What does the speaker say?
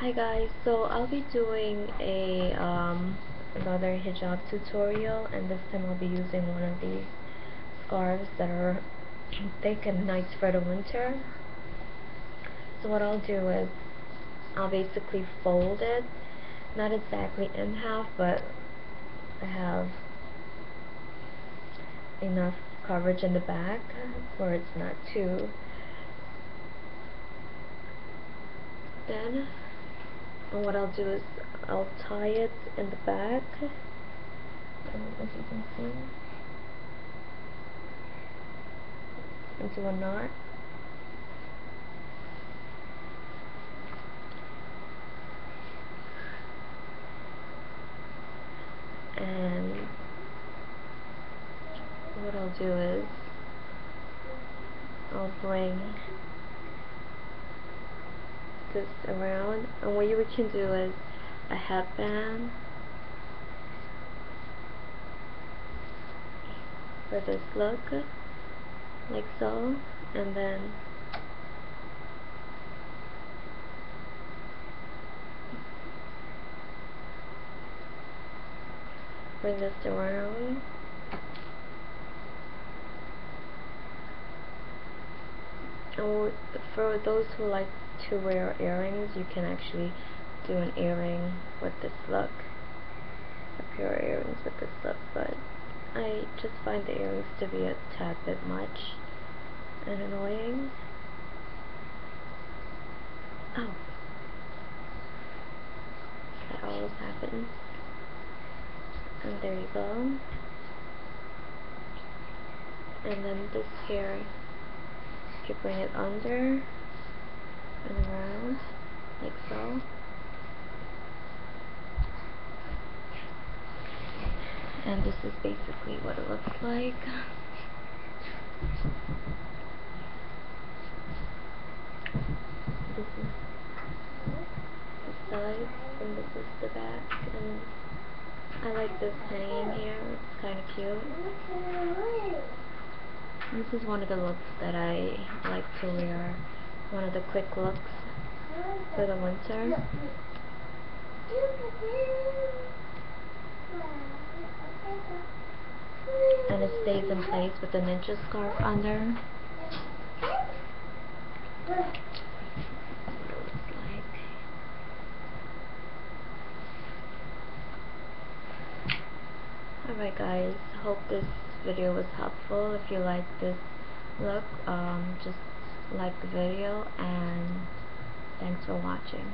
Hi guys, so I'll be doing a um, another hijab tutorial and this time I'll be using one of these scarves that are thick and nice for the winter. So what I'll do is I'll basically fold it, not exactly in half but I have enough coverage in the back where it's not too thin and what I'll do is I'll tie it in the back. Um, as you can see. Into a knot. And what I'll do is I'll bring this around and what you can do is a headband for this look like so and then bring this around for those who like to wear earrings, you can actually do an earring with this look. A pair of earrings with this look, but I just find the earrings to be a tad bit much and annoying. Oh. That always happens. And there you go. And then this here, you can bring it under and around like so. And this is basically what it looks like. This is the side and this is the back and I like this hanging here, it's kind of cute. This is one of the looks that I like to wear one of the quick looks for the winter. And it stays in place with the ninja scarf under. Alright guys, hope this video was helpful. If you like this look, um, just like the video and thanks for watching.